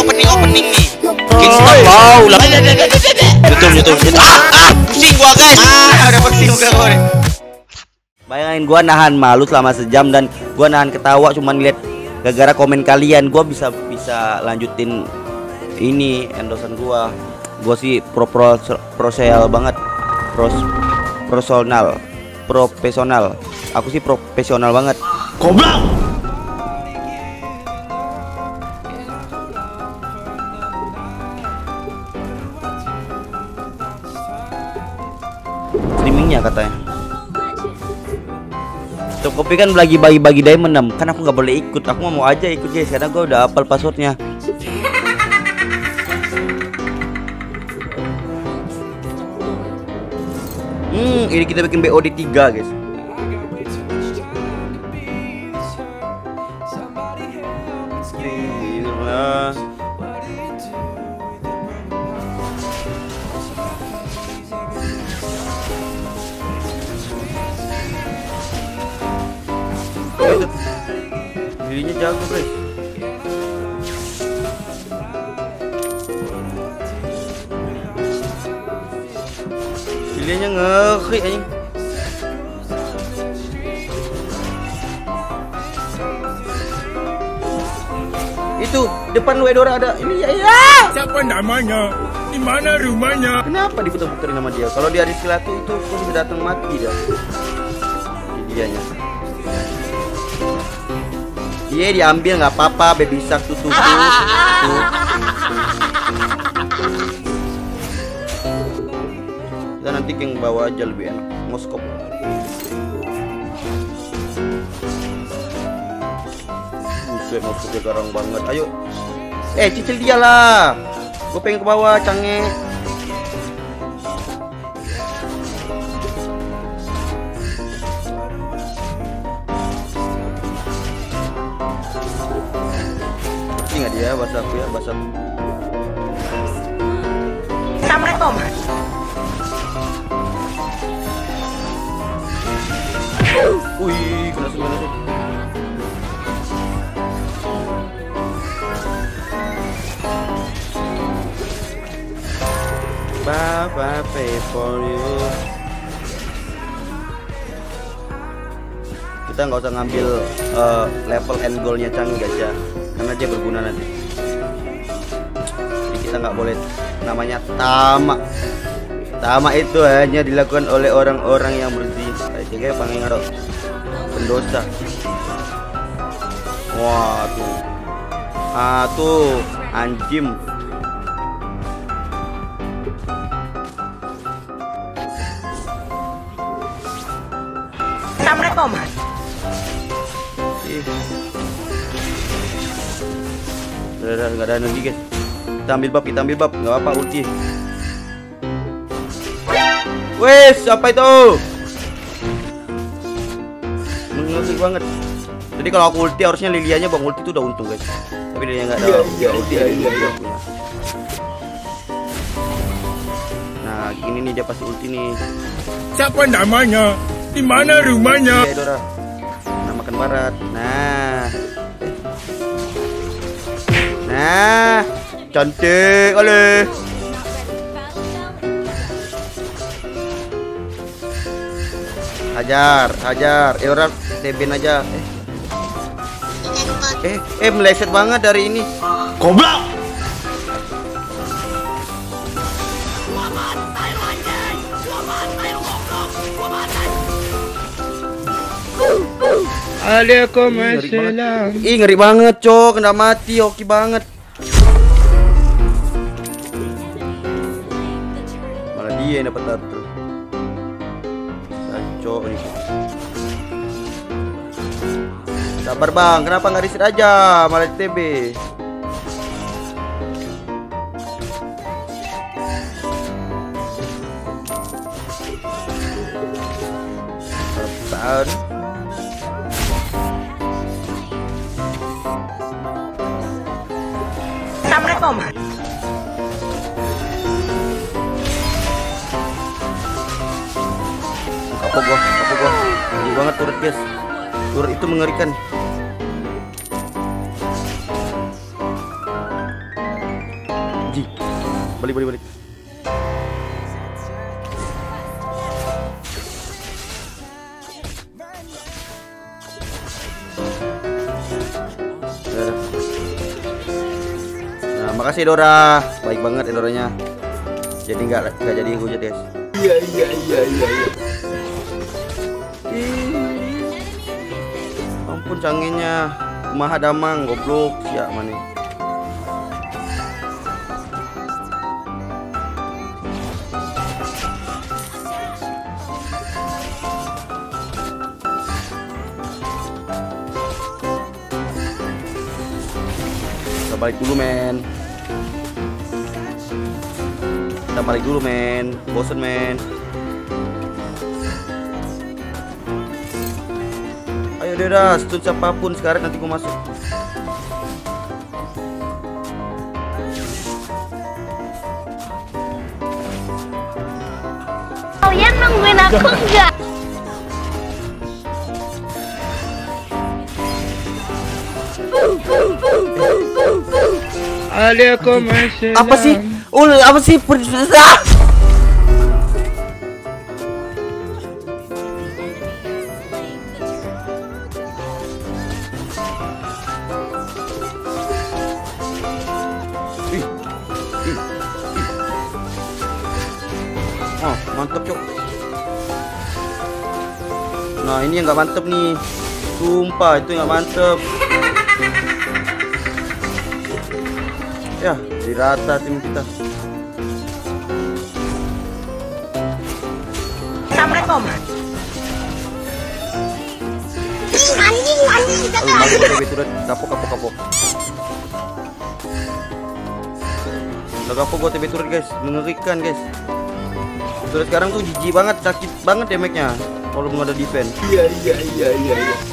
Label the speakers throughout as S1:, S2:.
S1: opening opening nih. Kingston mau lah. Youtube YouTube YouTube. Ah ah pusing gua guys. Ah udah pusing muka gua.
S2: Bayangin gua nahan malu selama sejam dan gua nahan ketawa cuman lihat gara-gara komen kalian gua bisa bisa lanjutin ini endosan gua. Gua sih pro pro proseal banget. Pros personal, profesional. Aku sih profesional banget.
S3: Goblok.
S2: Streamingnya katanya. Top kopi kan lagi bagi-bagi diamond Nam. kan aku nggak boleh ikut. Aku mau aja ikut guys karena gua udah hafal passwordnya. Hmm ini kita bikin BOD 3 guys Dirinya jago guys Pilihannya ngeri anjing Itu depan Wedora ada ini ya ya
S3: Siapa namanya? Di mana rumahnya?
S2: Kenapa diputar-puterin nama dia? Kalau dia di Silatu itu pun sudah datang mati dia. Ini dianya. Iya diambil nggak apa-apa, baby shark tuh tuh nanti yang bawa aja lebih enak. Moskop. Buset, moskopnya garang banget. Ayo. Eh, cicil dia lah. Gue pengen ke bawah, cange. Wih. Kita nggak usah ngambil eh, level end goalnya Changi guys ya, karena dia berguna nanti. Jadi kita nggak boleh namanya tamak. Tamak itu hanya dilakukan oleh orang-orang yang bersih. Kayak panggil ngaro pendosa. Wah tuh, ah tuh anjim.
S4: Assalamualaikum.
S2: Ih. Udah, udah, nggak ada lagi guys. Kita ambil bab, kita ambil bab, nggak apa ulti. Wes, apa itu? Banget. Jadi kalau aku ulti harusnya Lilianya bang ulti itu udah untung guys. Tapi dia nggak ada dia ulti dia punya. Nah, gini nih dia pasti ulti nih.
S3: Siapa namanya? Di mana rumahnya?
S2: Iya, Dora. Nah, makan barat. Nah. Nah, cantik oleh. Hajar, hajar. Eh, debin aja. Eh. Eh, eh meleset banget dari ini.
S3: Goblok. Waalaikumsalam.
S2: Ih, ngeri banget, Cok. Kena mati, oke banget. Malah dia yang dapat tato. Sanco nih. Sabar bang, kenapa nggak reset aja? Malah TB. Apaan?
S4: Assalamualaikum.
S2: Apa gua? Apa gua? Banget turret guys. Turret itu mengerikan. Balik balik balik. Udah. Nah, makasih Dora. Baik banget ya Doranya. Jadi nggak nggak jadi hujat, guys.
S3: Iya iya iya iya. iya.
S2: Ampun canggihnya. Kumaha damang goblok siap mana. Balik dulu men Kita balik dulu men Bosen men Ayo deh dah, stun siapa pun sekarang nanti gua masuk.
S5: Kalian nungguin aku nggak?
S3: Waalaikumsalam.
S2: Apa sih? Ul, apa sih? Oh, mantep cok. Nah ini yang nggak mantep nih. Sumpah itu yang nggak mantep. Ya, dirata tim kita.
S4: Assalamualaikum.
S2: Lalu malu TB turret kapok kapok kapok. Udah kapok gua TB turret guys, mengerikan guys. Turret sekarang tuh jijik banget, sakit banget damage-nya kalau nggak ada defense.
S3: Iya iya iya iya. iya.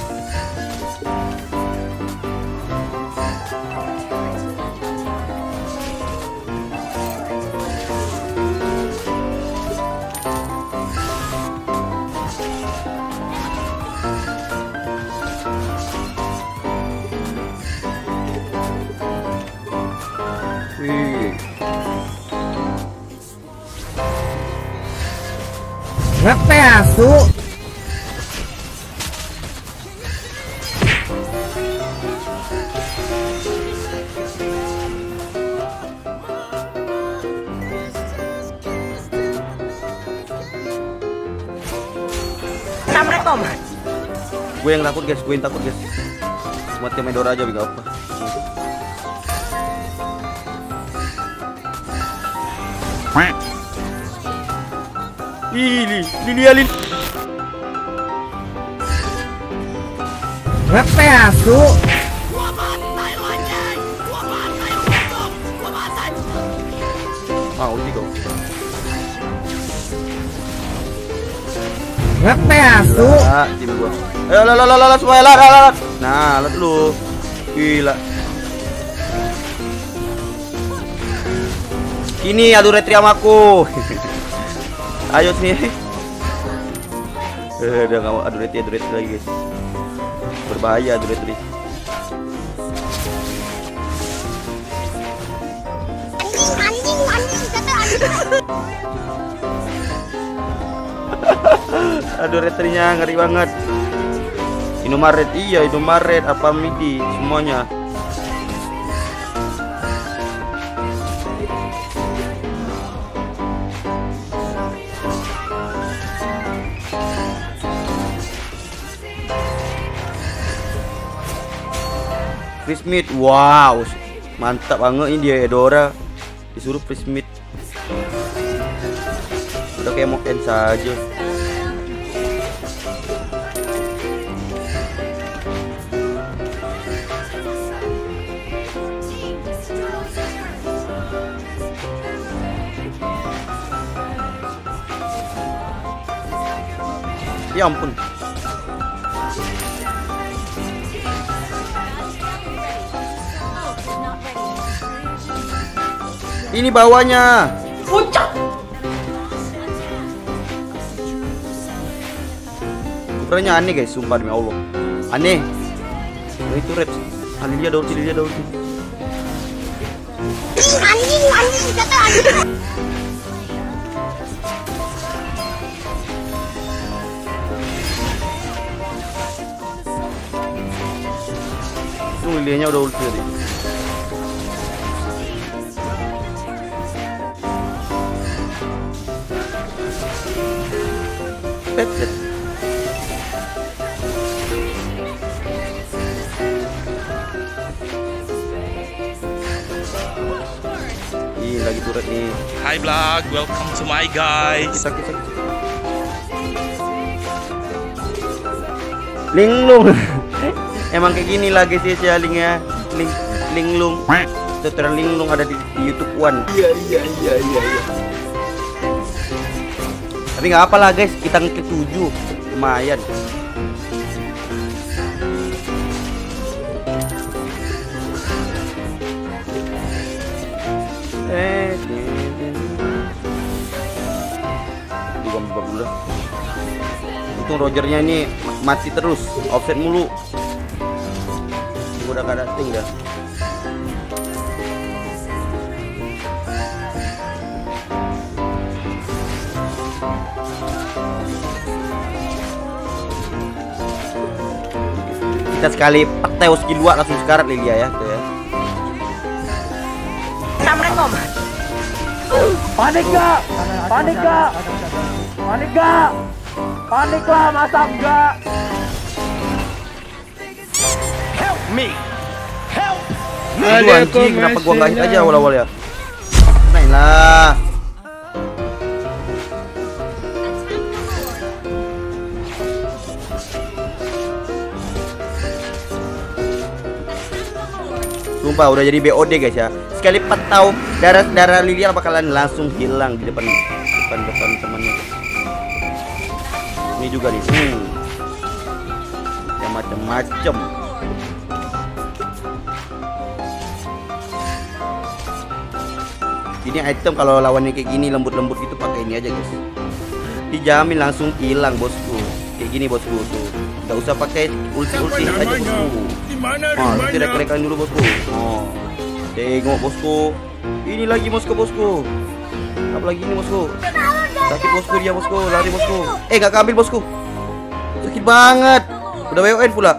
S4: Assalamualaikum.
S2: Gue yang takut guys, gue yang takut guys. Cuma tim Medora aja gak apa. Lili, Lili ya Lili.
S3: Ngepeasu.
S2: Ah, ulti kau.
S3: Ngepeasu.
S2: Gila, tim gua. Ayo lah lah lah lah semuanya lah lah lah. Nah, lah dulu. Gila. Ini adu retri sama aku. Ayo sini. Eh, udah nggak mau adu retri adu retri lagi guys. Berbahaya adu retri. Aduh retrinya ngeri banget. Indomaret iya Indomaret apa midi semuanya. Chris Smith, wow, mantap banget ini dia Edora disuruh Chris Smith. Udah kayak mau end saja. Ya ampun. Ini bawahnya.
S4: Pucuk.
S2: Ukurannya aneh guys, sumpah demi Allah. Aneh. Oh, itu red. Ah, Lilia ada ulti, Lilia ada ulti.
S5: Anjing, anjing, kata anjing.
S2: Itu Lilianya udah ulti tadi. Pet, pet. Ih, lagi turret nih.
S6: Hi vlog, welcome to my guys.
S2: Sakit, sakit. Linglung. Emang kayak gini lah guys ya. Ling linglung. Tutorial linglung ada di, di YouTube One. Iya iya iya iya. Tapi nggak apa lah guys, kita ngeklik 7 lumayan. Eh, dulu. Untung Rogernya ini ma- mati terus, offset mulu. Udah gak ada ting dah. Kita sekali peteo skill 2 langsung sekarat Lilia ya, tuh ya.
S4: Assalamualaikum.
S7: Panik gak? Panik gak? Panik gak? Panik lah masa enggak?
S2: Aduh anjing, kenapa gua nggak hit aja awal-awal ya? Main lah. Sumpah udah jadi BOD guys ya. Sekali petau darah darah Lilian bakalan langsung hilang di depan depan depan temannya. Ini juga nih. Hmm. Yang macem-macem. Ini item kalau lawannya kayak gini lembut-lembut gitu pakai ini aja guys. Dijamin langsung hilang bosku. Kayak gini bosku tuh. Gak usah pakai ulti-ulti aja bosku. Oh, nanti
S3: rumahnya?
S2: rek-rekan dulu bosku. Oh. Tengok bosku. Ini lagi bosku bosku. Apa lagi ini bosku? Sakit bosku dia bosku, lari bosku. Eh gak keambil bosku. Sakit banget. Udah WON pula.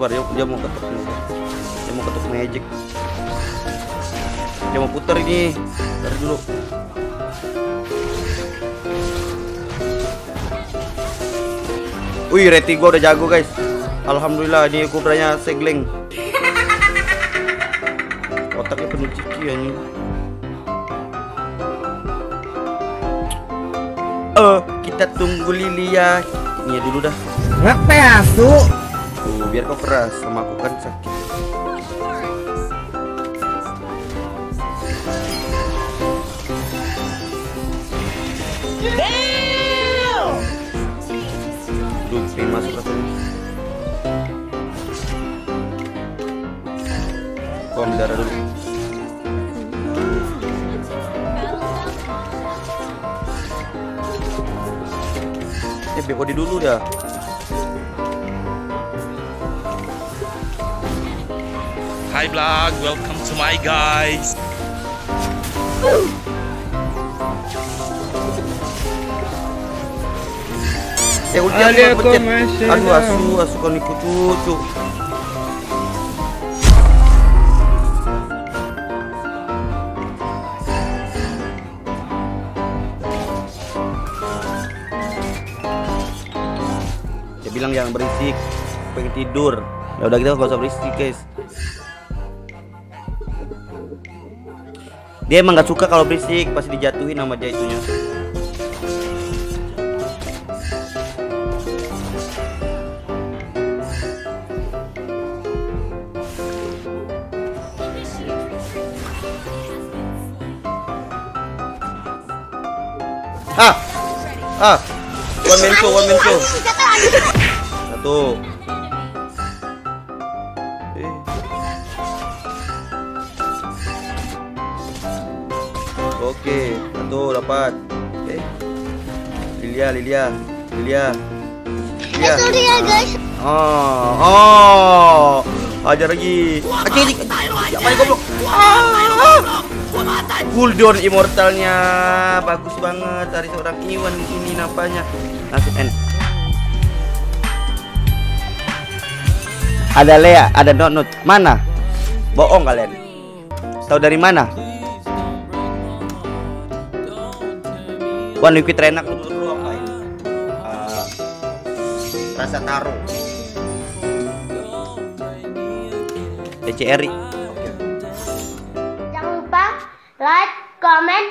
S2: Sabar dia, dia mau ketuk. Dia mau ketuk magic. Dia mau putar ini. Tarik dulu. Wih, rating gua udah jago, guys. Alhamdulillah ini kubranya segling. Otaknya penuh ciki ini. Eh, kita tunggu Lilia. Ini ya dulu dah.
S7: Ngapa tuh?
S2: Tuh, biar kau keras sama aku kan sakit. Duh, pengen masuk rasanya. Kau ambil darah dulu. Eh, BOD dulu dah.
S6: Hi vlog, welcome to my guys.
S2: Eh ulti aku nggak pencet. Aduh asu asu kau ikut cucu. Dia bilang jangan berisik, pengen tidur. Ya udah kita gak usah berisik guys. Dia emang gak suka kalau berisik, pasti dijatuhin sama dia itunya. Ah, ah, one man show, one man show. Satu. Oke, satu dapat. Oke. Lilia, Lilia, Lilia. Lilia.
S5: Sorry ya guys.
S2: Oh, oh. Ajar lagi. Ajar lagi. Siapa goblok? Ah. Cooldown immortalnya bagus banget dari seorang Iwan ini nampaknya. Langsung end. Ada Lea, ada Nonut. Mana? Bohong kalian. Tahu dari mana? One liquid enak lu menurut lu apa ini? Eh, rasa taro. TCRI.
S5: Jangan lupa like, comment,